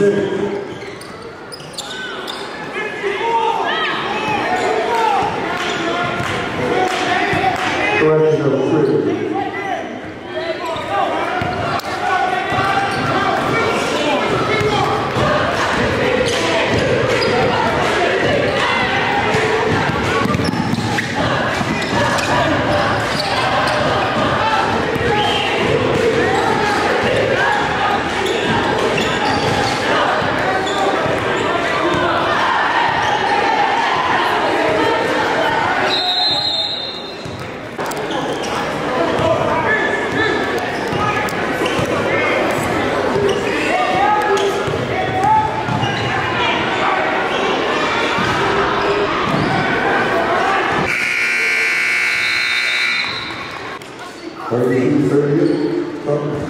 56. Thirty, something.